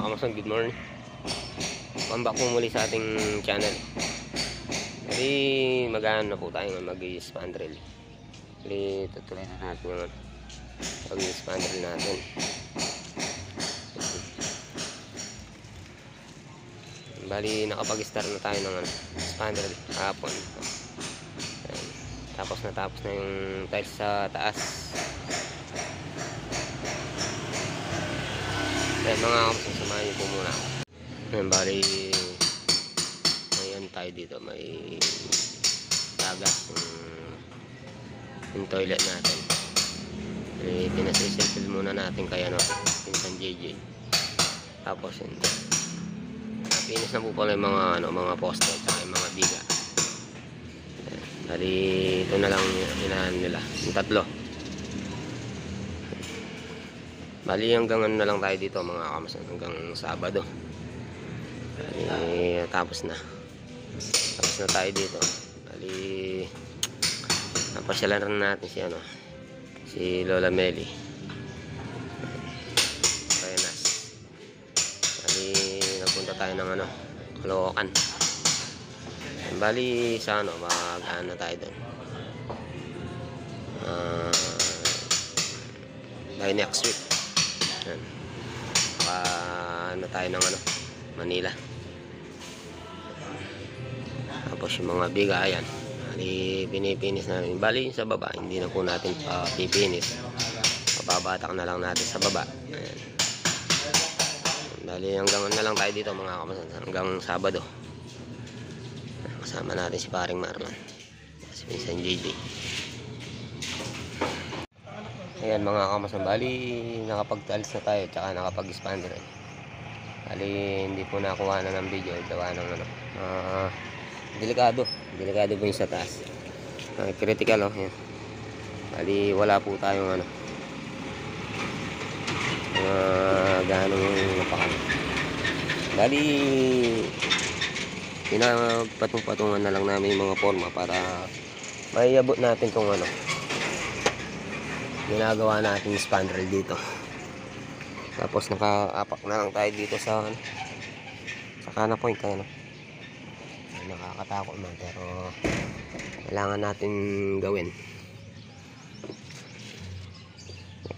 kamason, good morning. Back po muli sa ating channel. Jadi, mag-ano na po tayo ng mag-spandrel. Jadi, tutuloy na natin yung mag-spandrel natin. Bali, nakapag-start na tayo ng ano, spandrel hapon. Ayan. Tapos na tapos na yung tiles sa taas. Ayan mga kamusta, samahan niyo po muna ako. Ayan, bali, may ano tayo dito, may tagas yung, yung toilet natin. Eh, pinasisilsil muna natin kaya no, pinsan JJ. Tapos yun, napinis na po pala yung mga, ano, mga poste at yung mga biga. Ayan, Bali, ito na lang inahan nila, yung tatlo. Bali hanggang ano na lang tayo dito mga kamas hanggang Sabado. Bali tapos na. Tapos na tayo dito. Bali napasyalan rin natin si ano si Lola Meli. Payanas. Bali nagpunta tayo ng ano Caloocan. Bali sa ano mag ano tayo doon. Ah by next week. Ano tayo ng ano, Manila. Tapos yung mga biga, ayan. Bali, pinipinis namin. Bali, yung sa baba, hindi na po natin pa pipinis. Pababatak na lang natin sa baba. Ayan. Bali, hanggang ano na lang tayo dito mga kamasan. Hanggang Sabado. Kasama natin si paring Marlon. Si Vincent JJ. Ayan mga kamasan, bali nakapag-talis na tayo tsaka nakapag-expander. Bali hindi po nakuha na ng video, gawa ng ano, ah, delikado, delikado po yung sa taas. Uh, critical oh, yan. Bali wala po tayong ano, uh, ganong napakan. Bali pinapatong-patungan na lang namin yung mga forma para maiabot natin tong ano, ginagawa natin spandrel dito tapos nakaapak na lang tayo dito sa ano, sa kana point tayo no? nakakatakot man pero kailangan natin gawin.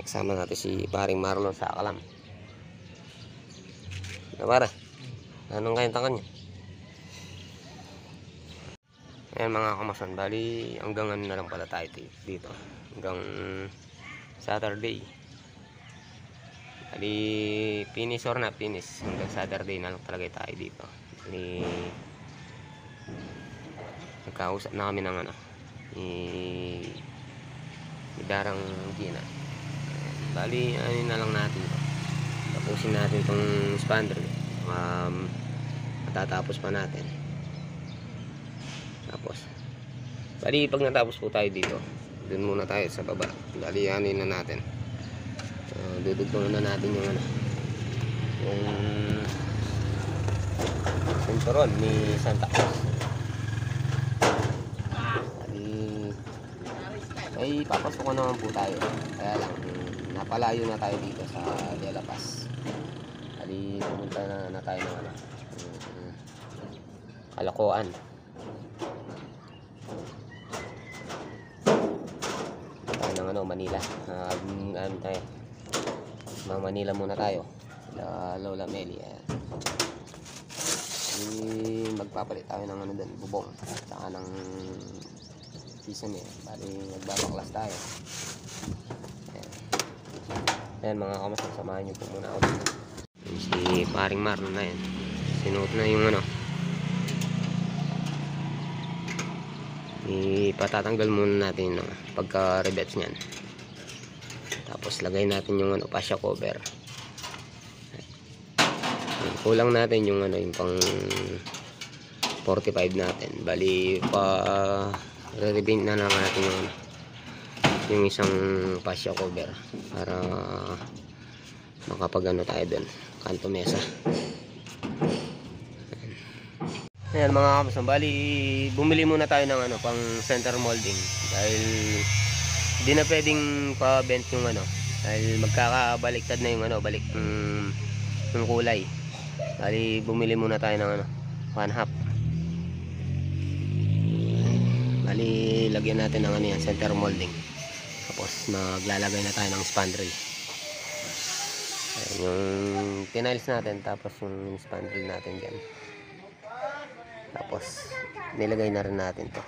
Kasama natin si paring Marlon sa akalam. Na para anong kayang tangan niya? Ayan mga kamasan bali hanggang ano na lang pala tayo dito. Hanggang Saturday. Bali, finish or na finish. Hanggang Saturday na lang talaga tayo dito. Bali, nagkausap na kami ng ano, ni, ni Darang Gina. Bali, ano na lang natin to. Tapusin natin tong spander. Um, matatapos pa natin. Tapos, bali, pag natapos po tayo dito, dun muna tayo sa baba dalianin na natin dudugtungan na natin yung ano. Yung sinturon ni Santa Cruz Bali, ay papasok naman po tayo. Kaya lang napalayo na tayo dito sa De La Paz. Bali, pumunta na, na tayo ng ano Kalakoan ng ano, Manila. Um, ano tayo? Mga Manila muna tayo. Sila Lola Meli. Ayan. E, magpapalit tayo ng ano doon, bubong. Saka ng sesame. Bali, magbabaklas tayo. Ayan. Ayan mga kamas, samahan nyo po muna ako. Si paring Marlon na yan. Sinuot na yung ano, ipatatanggal muna natin no, pagka rivets niyan tapos lagay natin yung ano, fascia cover. Kulang natin yung ano yung pang 45 natin. Bali pa re-repaint na lang natin yung yung isang fascia cover para makapag ano tayo dun kanto mesa. Ayan mga kamasang, bali bumili muna tayo ng ano, pang center molding. Dahil hindi na pwedeng pa-bent yung ano dahil magkakabaliktad na yung ano, balik um, yung kulay. Bali, bumili muna tayo ng ano, one half. Bali, lagyan natin ng ano yan, center molding. Tapos maglalagay na tayo ng spandrel. Ayan, yung tiniles natin, tapos yung spandrel natin dyan. Tapos, nilagay na rin natin to.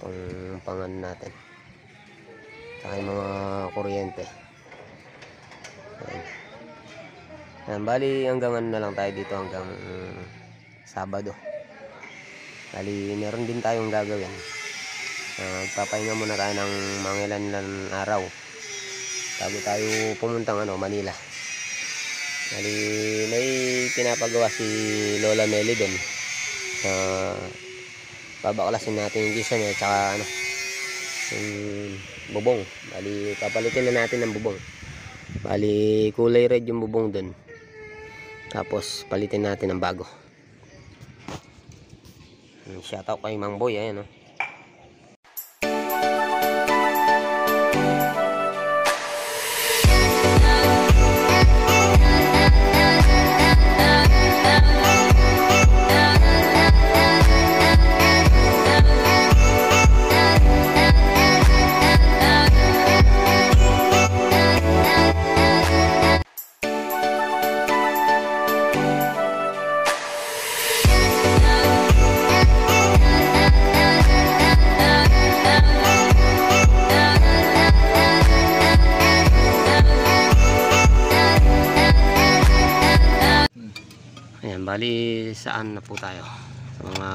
Itong pangan natin. Saka yung mga kuryente. Ayan. Ayan, bali hanggang ano na lang tayo dito hanggang mm, Sabado. Bali, meron din tayong gagawin. Uh, magpapahinga muna tayo ng mga ilan ilan araw bago tayo pumuntang ano, Manila. Bali, may pinapagawa si Lola Meli doon. Uh, babaklasin natin yung gisa niya tsaka ano, yung bubong. Bali, papalitin na natin ng bubong. Bali, kulay red yung bubong doon. Tapos, palitin natin ng bago. Hmm, Shoutout kay Mang Boy, ayan oh. Ayan, bali saan na po tayo? Sa mga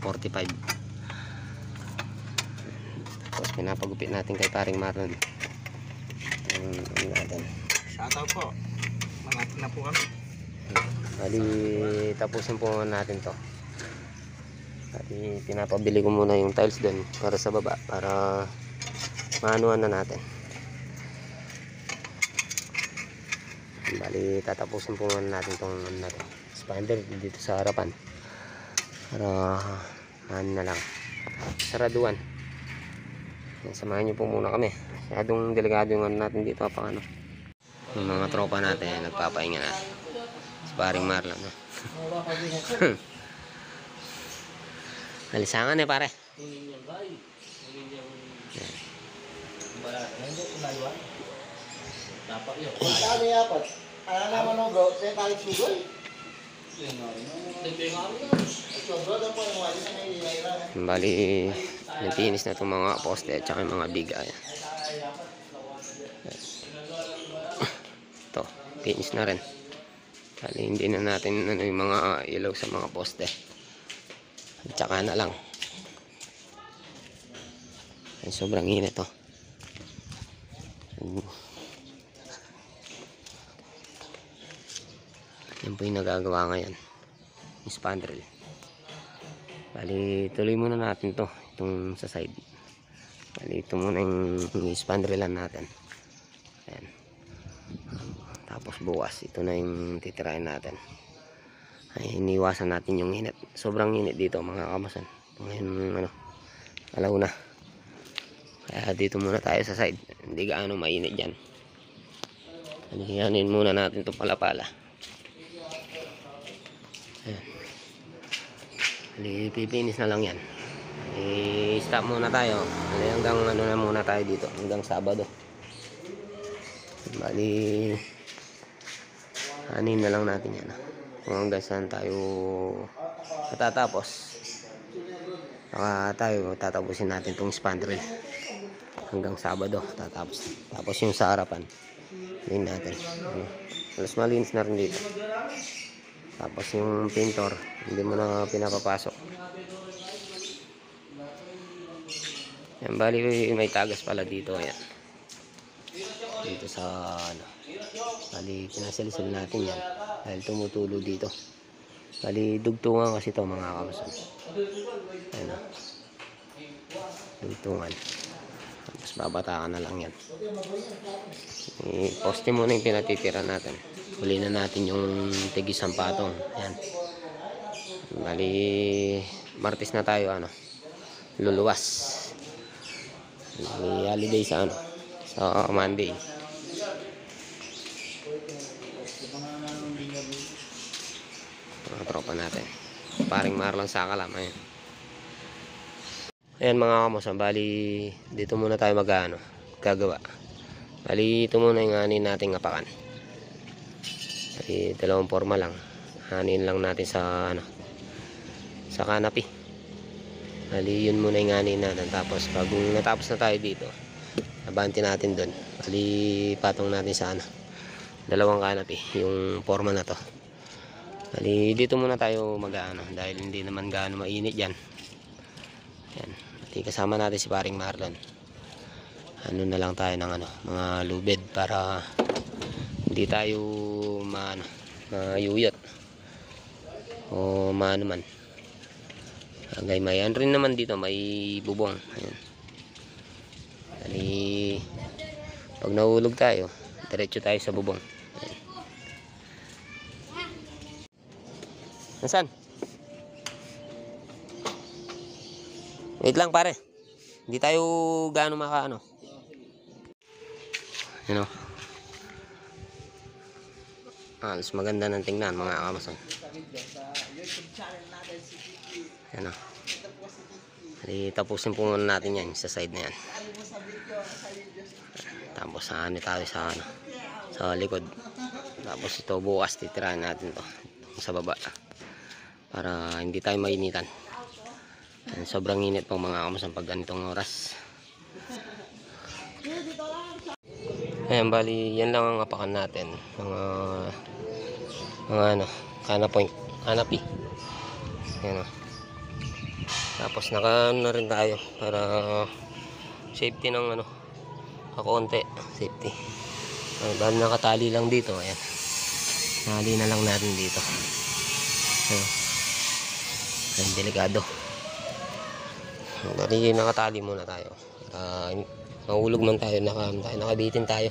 45. Tapos pinapagupit natin kay paring Marlon. Ang ano natin. Shoutout po. Malapit na po kami. Bali, tapusin po natin to. Bali, pinapabili ko muna yung tiles doon para sa baba. Para maanuan na natin. Bali, tatapusin po muna natin tong ano na to. Expander dito sa harapan. Para ano na lang. Saraduan. Samahan niyo po muna kami. Masyadong delikado yung ano natin dito. Pa, ano. Yung mga tropa natin, nagpapahinga na. Si paring Marlon. No? Alisangan eh pare. Ano yapat? Ano naman ang go? Kaya tayo sugol? Sobrang daw po yung wali sa may ilay Bali, natinis na itong mga poste at saka mga bigay. Ito, finish na rin. Bali, hindi na natin ano, yung mga ilaw sa mga poste. At saka na lang. Sobrang init to. Po yung nagagawa ngayon. Yung spandrel. Bali, tuloy muna natin to. Itong sa side. Bali, ito muna yung, yung spandrelan natin. Ayan. Tapos bukas, ito na yung titirahin natin. Ay, iniwasan natin yung init. Sobrang init dito mga kamasan. Ngayon, ano, alauna. Kaya dito muna tayo sa side. Hindi gaano mainit dyan. Anihanin muna natin itong palapala. Ayan. Bali, pipinis na lang yan. I-stop muna tayo. Hanggang ano na muna tayo dito. Hanggang Sabado. Bali, anin na lang natin yan. ah. Kung hanggang saan tayo matatapos. Baka tayo tatapusin natin itong spandrel. Hanggang Sabado tatapos. Tapos yung sa harapan. Din natin. Alas malinis na rin dito. Tapos yung pintor, hindi mo na pinapapasok. Yan, bali may tagas pala dito. Ayan. Dito sa, ano, bali pinasalisil natin yan. Dahil tumutulo dito. Bali dugtungan kasi to mga kamasan. Ayan o. Dugtungan. Tapos babatakan na lang yan. I-poste muna yung pinatitira natin. Huli na natin yung tigis ng patong. Yan. Bali, martis na tayo, ano, luluwas. May holiday sa, ano, sa Monday. mga tropa natin paring Marlon Sakalam ayun ayan mga kamusan bali dito muna tayo mag ano, gagawa bali ito muna yung anin nating apakan bali dalawang forma lang. Anin lang natin sa ano sa kanapi bali yun muna yung anin natin. Tapos pag natapos na tayo dito abanti natin doon bali patong natin sa ano dalawang kanapi yung forma na to. Bali dito muna tayo mag ano dahil hindi naman gaano mainit yan. Yan. Bali kasama natin si paring Marlon. Ano na lang tayo ng ano mga lubid para hindi tayo maano mayuyot o maano man hanggang may ano rin naman dito may bubong ayan bali pag nahulog tayo diretso tayo sa bubong ayan. Nasaan? Wait lang pare. Hindi tayo gaano maka ano. Ano? Alas maganda ng tingnan mga kamason. Ano? Hindi tapusin po muna natin yan sa side na yan. Tapos ano tayo sa ano sa likod. Tapos ito bukas titirahan natin to sa baba para hindi tayo mainitan. Ayan, sobrang init pang mga kamasan pag ganitong oras. Ayan, bali, yan lang ang apakan natin. Mga, mga ano, kana point, kanapi. Ayan o. Tapos naka ano na rin tayo para safety ng ano, kakonti, safety. Ay, bali nakatali lang dito, ayan. Nali na lang natin dito. Ayan. Ayan, delikado. Bali, nakatali muna tayo. Para mahulog man tayo, naka, tayo, nakabitin tayo.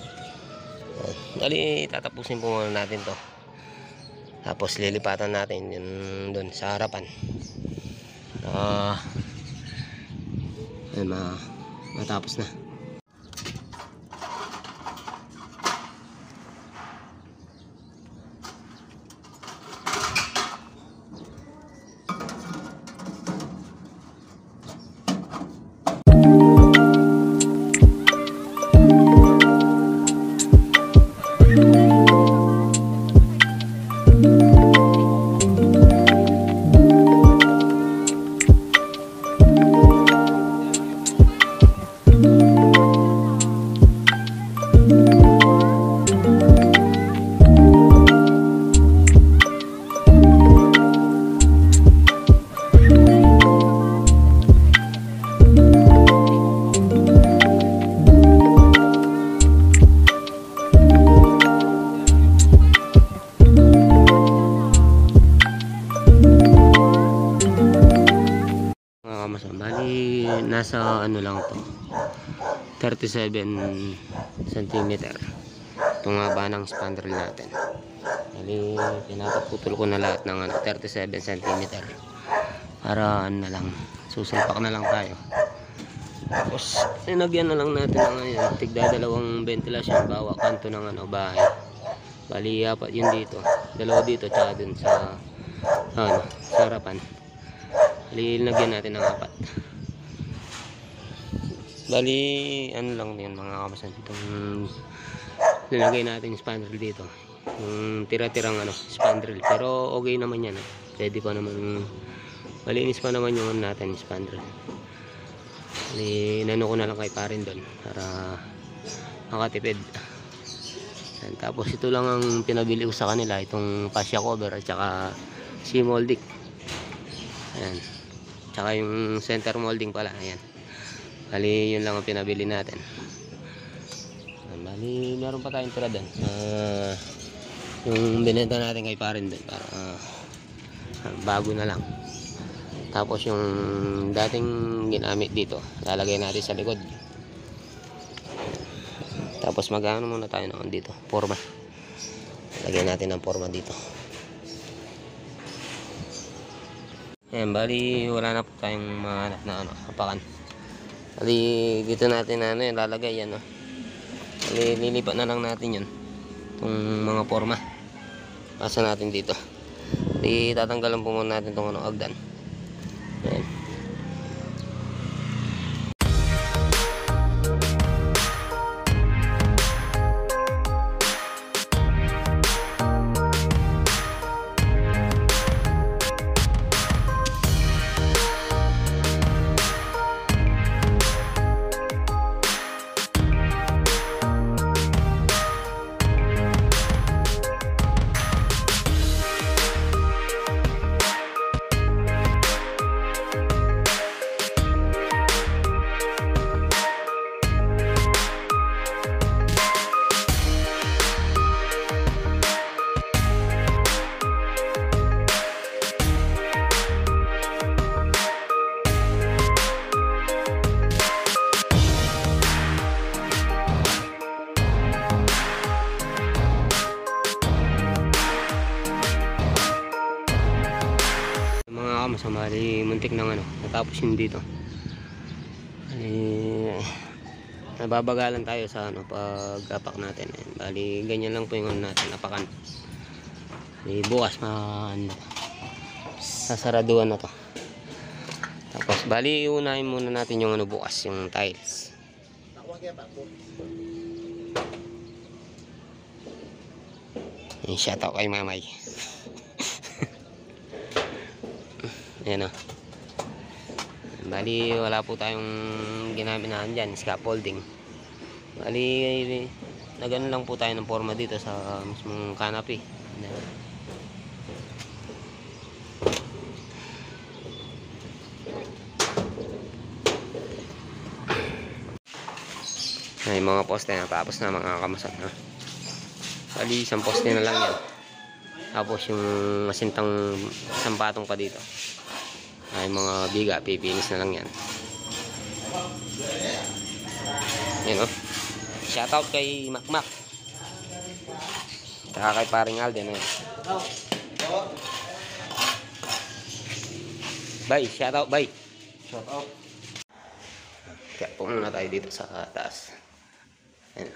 Bali, tatapusin po muna natin to. Tapos lilipatan natin yun doon sa harapan. Ah, ayun, ma matapos na. 37 cm itong haba ng spandrel natin. Bali pinapaputol ko na lahat ng ano, 37 cm para ano na lang susulpak na lang tayo. Tapos linagyan na lang natin ng ayan, tigda dalawang ventilasyon bawa kanto ng ano, bahay. Bali apat yun dito. Dalawa dito tsaka dun sa ano, sa harapan. Linagyan natin ng apat. Bali, ano lang din mga kamasan. Itong nilagay natin yung spandrel dito. Yung tira-tirang ano, spandrel. Pero okay naman yan. ah. Pwede pa naman, malinis pa naman yung ano natin, spandrel. Bali, nano ko na lang kay parin doon para makatipid. Yan, tapos ito lang ang pinabili ko sa kanila, itong fascia cover at saka si molding. Ayan. Tsaka yung center molding pala. Ayan. Bali, yun lang ang pinabili natin. Bali, meron pa tayong tira doon. Ah, yung binenta natin kay parin doon. Para, ah, bago na lang. Tapos yung dating ginamit dito, lalagay natin sa likod. Tapos mag-ano muna tayo naman dito, forma. Lagyan natin ng forma dito. Ayan, bali wala na po tayong mahanap na ano, apakan. Bali dito natin ano yun, lalagay yan. No? Bali lilipat na lang natin yun. Itong mga forma. Pasa natin dito. Di tatanggalan po muna natin itong ano, agdan. Ayan. Kamasama, di muntik ng ano, natapos yun dito. Eh, nababagalan tayo sa ano, pag-apak natin. Eh, bali, ganyan lang po yung ano natin, apakan. Eh, bukas, ma, ano, sasaraduan na to. Tapos, bali, unahin muna natin yung ano bukas, yung tiles. Yung shoutout kay mamay. Ayan o. Bali, wala po tayong ginamit na dyan, scaffolding. Bali, nagano lang po tayo ng forma dito sa mismong canopy. Ay, mga poste na tapos na mga kamasat na. Bali, isang poste na lang yan. Tapos yung masintang isang patong pa dito. Ay, mga biga, pipinis na lang yan. Yan o. Shoutout kay Makmak. Saka kay paring Alden. Oo. Bye, shoutout, bye. Shut up. Kaya po muna tayo dito sa taas. Ayan.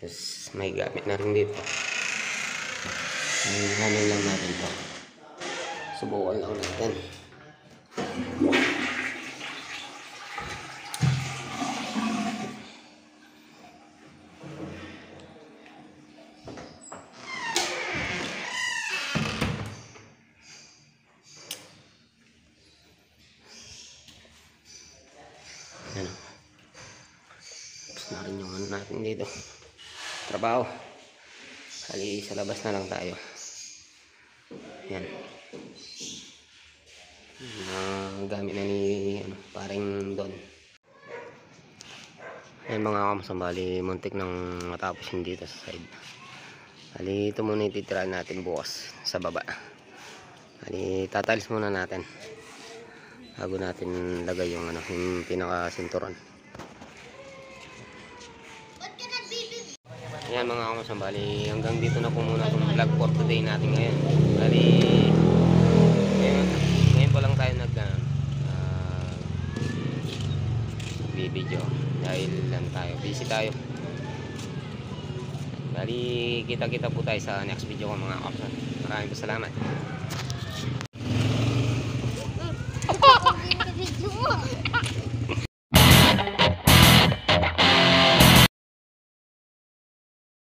Tapos may gamit na rin dito. Ang hanin lang natin to. Subukan lang natin. Ayan. Tapos na rin yung ano dito. Trabaho. Hali sa labas na lang tayo. Yan. Mga gamit na ni ano, paring Don. Mga kamasambali, muntik nang matapos yung dito sa side. Hali ito muna ititira natin bukas sa baba. Hali tatalis muna natin bago natin lagay yung ano yung pinaka sinturon Ayan mga kamasang bali hanggang dito na po muna itong vlog for today natin ngayon bali ngayon, pa lang tayo nag uh, video dahil lang tayo busy tayo. Bali kita kita po tayo sa next video ko mga kamasang maraming salamat